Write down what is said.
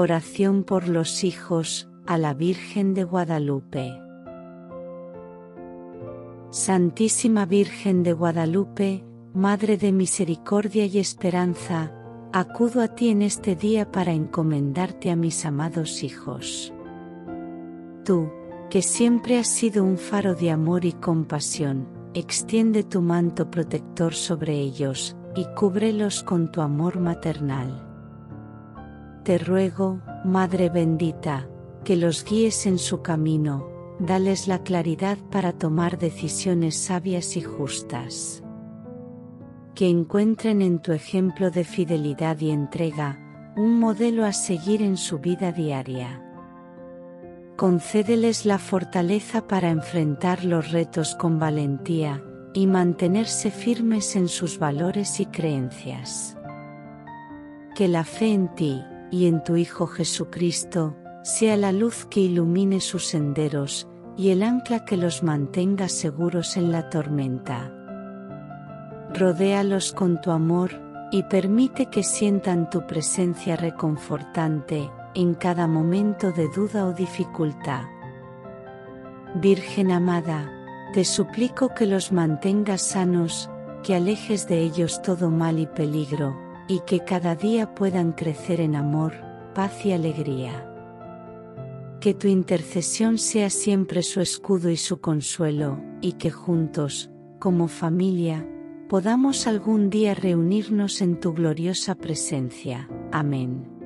Oración por los hijos, a la Virgen de Guadalupe. Santísima Virgen de Guadalupe, Madre de Misericordia y Esperanza, acudo a ti en este día para encomendarte a mis amados hijos. Tú, que siempre has sido un faro de amor y compasión, extiende tu manto protector sobre ellos, y cúbrelos con tu amor maternal. Te ruego, Madre bendita, que los guíes en su camino, dales la claridad para tomar decisiones sabias y justas. Que encuentren en tu ejemplo de fidelidad y entrega, un modelo a seguir en su vida diaria concédeles la fortaleza para enfrentar los retos con valentía, y mantenerse firmes en sus valores y creencias. Que la fe en ti, y en tu Hijo Jesucristo, sea la luz que ilumine sus senderos, y el ancla que los mantenga seguros en la tormenta. Rodéalos con tu amor, y permite que sientan tu presencia reconfortante, en cada momento de duda o dificultad. Virgen amada, te suplico que los mantengas sanos, que alejes de ellos todo mal y peligro, y que cada día puedan crecer en amor, paz y alegría. Que tu intercesión sea siempre su escudo y su consuelo, y que juntos, como familia, podamos algún día reunirnos en tu gloriosa presencia. Amén.